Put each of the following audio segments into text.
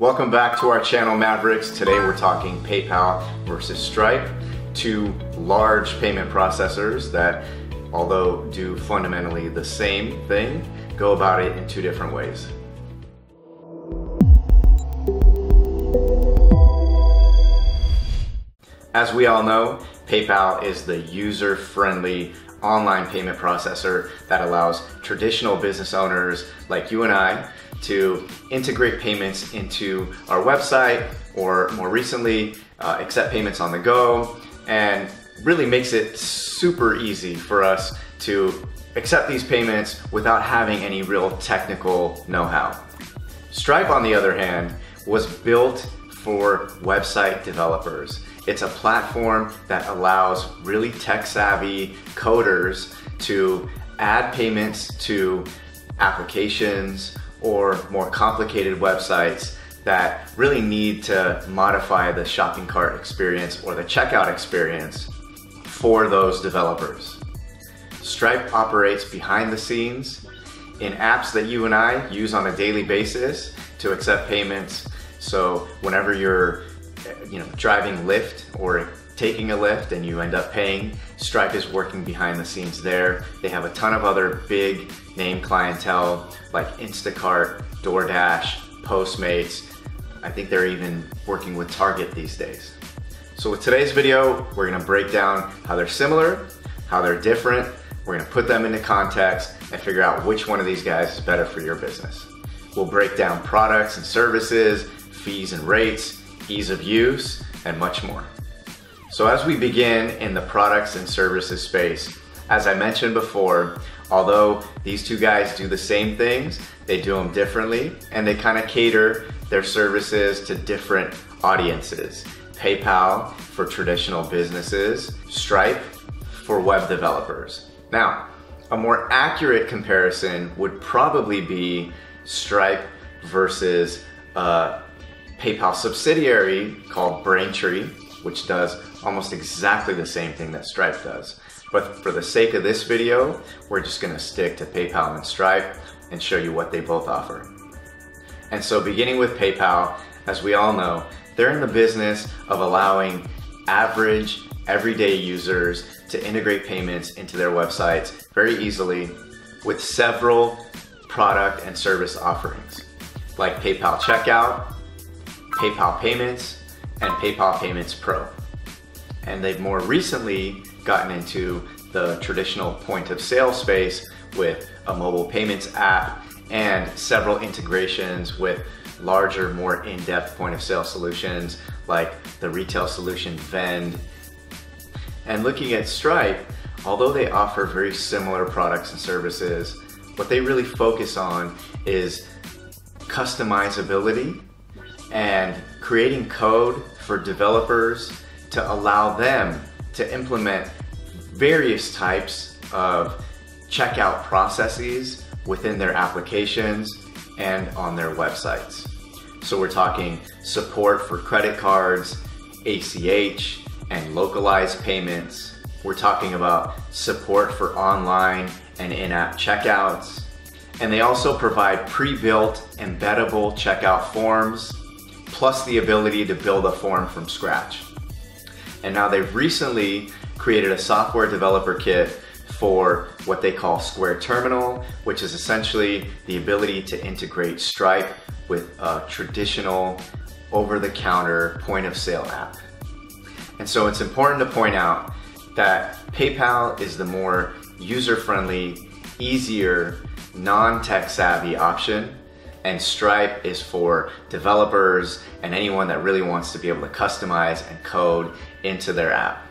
Welcome back to our channel Mavericks. Today we're talking PayPal versus Stripe, two large payment processors that although do fundamentally the same thing, go about it in two different ways. As we all know, PayPal is the user-friendly online payment processor that allows traditional business owners like you and I to integrate payments into our website or more recently uh, accept payments on the go and really makes it super easy for us to accept these payments without having any real technical know-how. Stripe on the other hand was built for website developers. It's a platform that allows really tech savvy coders to add payments to applications or more complicated websites that really need to modify the shopping cart experience or the checkout experience for those developers. Stripe operates behind the scenes in apps that you and I use on a daily basis to accept payments. So whenever you're you know, driving Lyft or taking a Lyft and you end up paying, Stripe is working behind the scenes there. They have a ton of other big name clientele like Instacart, DoorDash, Postmates. I think they're even working with Target these days. So with today's video, we're gonna break down how they're similar, how they're different, we're gonna put them into context and figure out which one of these guys is better for your business. We'll break down products and services, fees and rates, ease of use, and much more. So as we begin in the products and services space, as I mentioned before, although these two guys do the same things, they do them differently and they kind of cater their services to different audiences. PayPal for traditional businesses, Stripe for web developers. Now, a more accurate comparison would probably be Stripe versus uh, PayPal subsidiary called Braintree, which does almost exactly the same thing that Stripe does. But for the sake of this video, we're just gonna stick to PayPal and Stripe and show you what they both offer. And so beginning with PayPal, as we all know, they're in the business of allowing average, everyday users to integrate payments into their websites very easily with several product and service offerings like PayPal Checkout, PayPal Payments, and PayPal Payments Pro. And they've more recently gotten into the traditional point of sale space with a mobile payments app and several integrations with larger, more in-depth point of sale solutions like the retail solution Vend. And looking at Stripe, although they offer very similar products and services, what they really focus on is customizability and creating code for developers to allow them to implement various types of checkout processes within their applications and on their websites. So we're talking support for credit cards, ACH, and localized payments. We're talking about support for online and in-app checkouts. And they also provide pre-built embeddable checkout forms plus the ability to build a form from scratch. And now they've recently created a software developer kit for what they call Square Terminal, which is essentially the ability to integrate Stripe with a traditional over-the-counter point-of-sale app. And so it's important to point out that PayPal is the more user-friendly, easier, non-tech savvy option and Stripe is for developers and anyone that really wants to be able to customize and code into their app.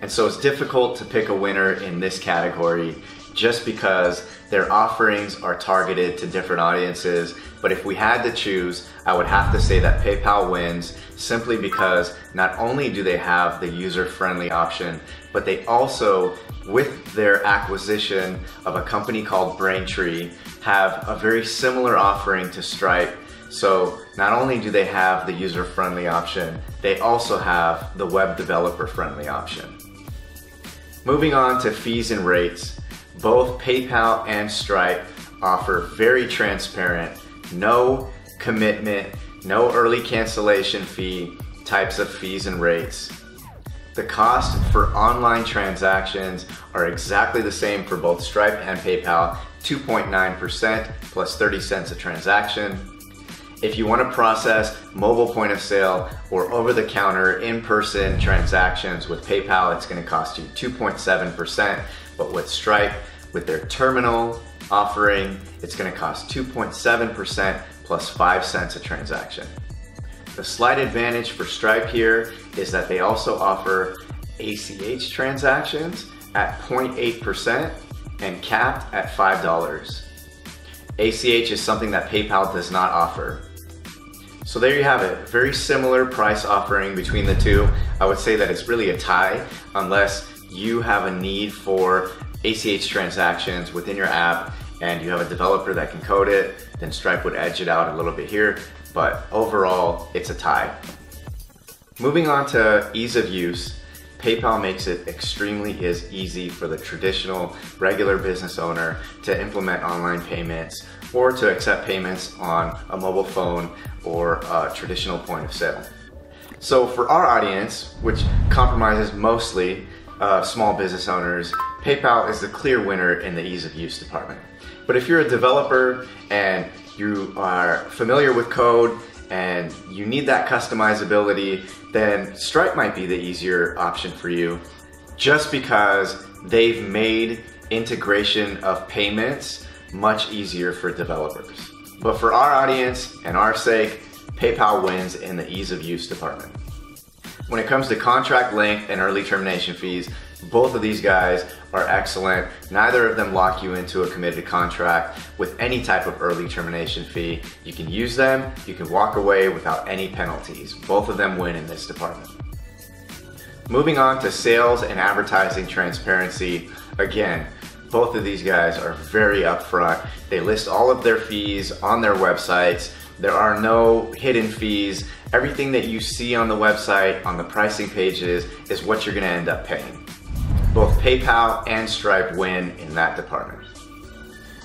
And so it's difficult to pick a winner in this category just because their offerings are targeted to different audiences. But if we had to choose, I would have to say that PayPal wins simply because not only do they have the user-friendly option, but they also, with their acquisition of a company called Braintree, have a very similar offering to Stripe. So not only do they have the user-friendly option, they also have the web developer-friendly option. Moving on to fees and rates, both PayPal and Stripe offer very transparent, no commitment no early cancellation fee, types of fees and rates. The cost for online transactions are exactly the same for both Stripe and PayPal, 2.9% plus 30 cents a transaction. If you want to process mobile point of sale or over the counter in person transactions with PayPal, it's going to cost you 2.7%. But with Stripe, with their terminal offering, it's going to cost 2.7% plus 5 cents a transaction. The slight advantage for Stripe here is that they also offer ACH transactions at 0.8% and capped at $5. ACH is something that PayPal does not offer. So there you have it, very similar price offering between the two. I would say that it's really a tie unless you have a need for ACH transactions within your app and you have a developer that can code it, then Stripe would edge it out a little bit here, but overall it's a tie. Moving on to ease of use, PayPal makes it extremely is easy for the traditional regular business owner to implement online payments or to accept payments on a mobile phone or a traditional point of sale. So for our audience, which compromises mostly uh, small business owners, PayPal is the clear winner in the ease of use department. But if you're a developer and you are familiar with code and you need that customizability, then Stripe might be the easier option for you just because they've made integration of payments much easier for developers. But for our audience and our sake, PayPal wins in the ease of use department. When it comes to contract length and early termination fees, both of these guys are excellent. Neither of them lock you into a committed contract with any type of early termination fee. You can use them, you can walk away without any penalties. Both of them win in this department. Moving on to sales and advertising transparency. Again, both of these guys are very upfront. They list all of their fees on their websites. There are no hidden fees. Everything that you see on the website, on the pricing pages, is what you're gonna end up paying. Both PayPal and Stripe win in that department.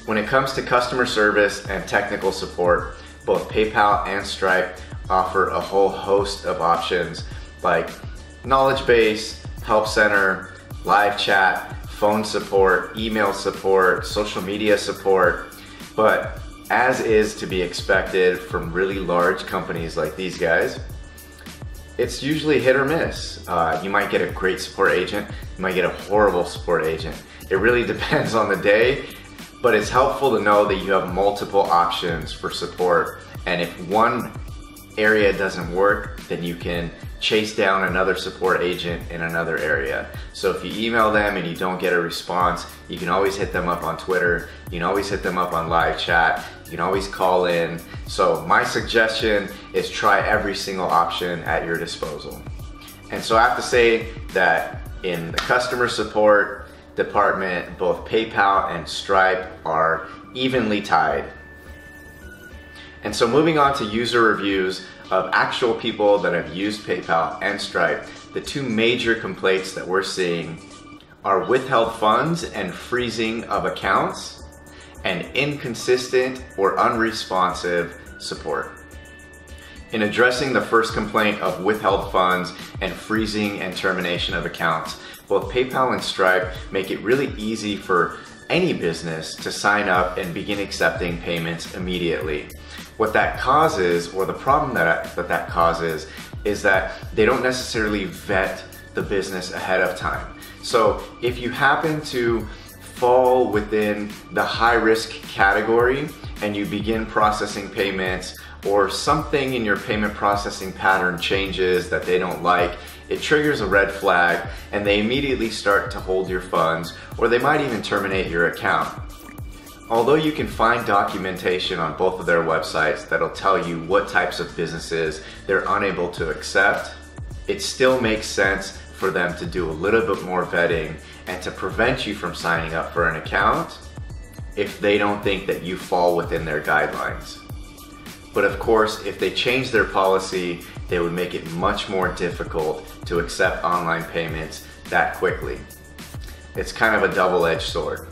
When it comes to customer service and technical support, both PayPal and Stripe offer a whole host of options like knowledge base, help center, live chat, phone support, email support, social media support. But as is to be expected from really large companies like these guys, it's usually hit or miss. Uh, you might get a great support agent, you might get a horrible support agent. It really depends on the day, but it's helpful to know that you have multiple options for support. And if one area doesn't work, then you can chase down another support agent in another area. So if you email them and you don't get a response, you can always hit them up on Twitter. You can always hit them up on live chat. You can always call in. So my suggestion is try every single option at your disposal. And so I have to say that in the customer support department, both PayPal and Stripe are evenly tied. And so moving on to user reviews of actual people that have used PayPal and Stripe, the two major complaints that we're seeing are withheld funds and freezing of accounts and inconsistent or unresponsive support. In addressing the first complaint of withheld funds and freezing and termination of accounts, both PayPal and Stripe make it really easy for any business to sign up and begin accepting payments immediately. What that causes, or the problem that that, that causes, is that they don't necessarily vet the business ahead of time. So if you happen to fall within the high risk category and you begin processing payments or something in your payment processing pattern changes that they don't like, it triggers a red flag and they immediately start to hold your funds or they might even terminate your account. Although you can find documentation on both of their websites that'll tell you what types of businesses they're unable to accept, it still makes sense for them to do a little bit more vetting and to prevent you from signing up for an account if they don't think that you fall within their guidelines. But of course, if they change their policy, they would make it much more difficult to accept online payments that quickly. It's kind of a double-edged sword.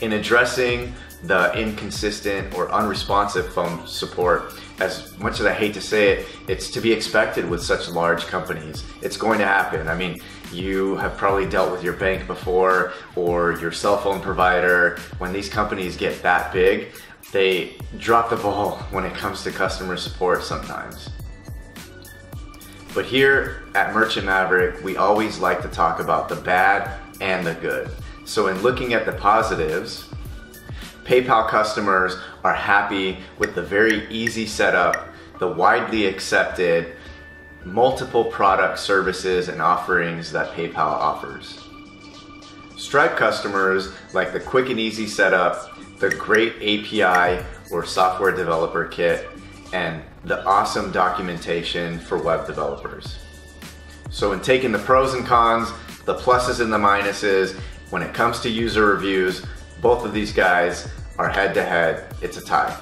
In addressing the inconsistent or unresponsive phone support, as much as I hate to say it, it's to be expected with such large companies. It's going to happen. I mean, you have probably dealt with your bank before or your cell phone provider. When these companies get that big, they drop the ball when it comes to customer support sometimes. But here at Merchant Maverick, we always like to talk about the bad and the good. So in looking at the positives, PayPal customers are happy with the very easy setup, the widely accepted multiple product services and offerings that PayPal offers. Stripe customers like the quick and easy setup, the great API or software developer kit, and the awesome documentation for web developers. So in taking the pros and cons, the pluses and the minuses, when it comes to user reviews, both of these guys are head to head, it's a tie.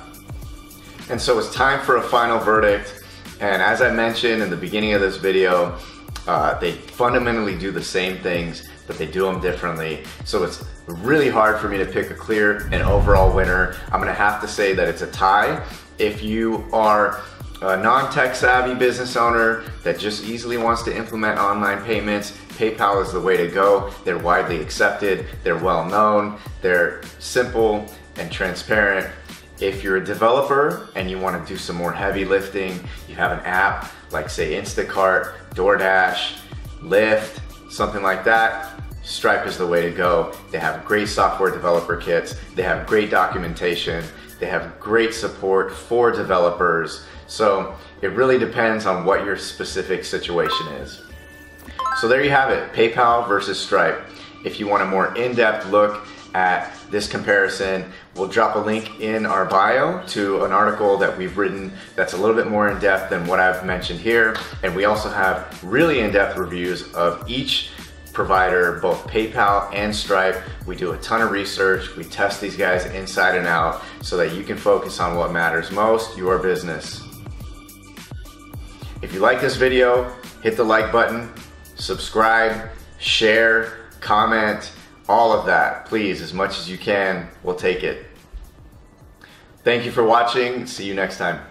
And so it's time for a final verdict. And as I mentioned in the beginning of this video, uh, they fundamentally do the same things, but they do them differently. So it's really hard for me to pick a clear and overall winner. I'm gonna have to say that it's a tie. If you are a non-tech savvy business owner that just easily wants to implement online payments, PayPal is the way to go. They're widely accepted, they're well known, they're simple and transparent. If you're a developer and you want to do some more heavy lifting, you have an app like say Instacart, DoorDash, Lyft, something like that, Stripe is the way to go. They have great software developer kits, they have great documentation, they have great support for developers. So it really depends on what your specific situation is. So there you have it, PayPal versus Stripe. If you want a more in-depth look at this comparison, we'll drop a link in our bio to an article that we've written that's a little bit more in-depth than what I've mentioned here. And we also have really in-depth reviews of each provider, both PayPal and Stripe. We do a ton of research. We test these guys inside and out so that you can focus on what matters most, your business. If you like this video, hit the like button, subscribe, share, comment, all of that. Please, as much as you can, we'll take it. Thank you for watching. See you next time.